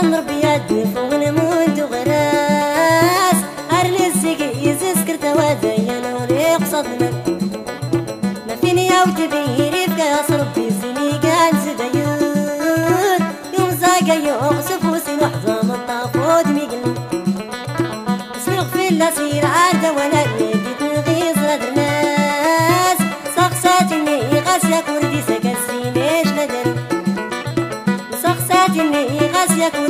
الامر بيدي فوق الموت وغراس ارني السقي يزسكر توادي أنا وليق صدنا ما فيني أو وتبيري في قصر بيزني قال زديون يوم زاقي يغصف وسنح زام الطاقود مقلنا اسمي غفل لا سير عارضة ولا لقيت نغيظ غدر ناس سقساتني غسلك وردي سكسينيش ندر سقساتني غسلك وردي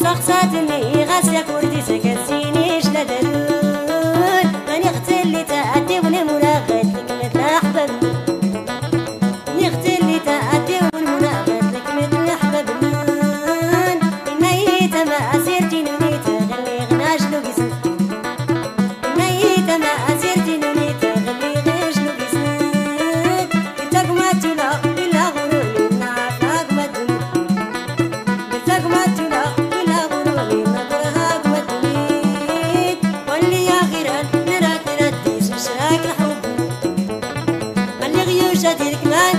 سقساتني غاسيا كردي سكسينيش لدلون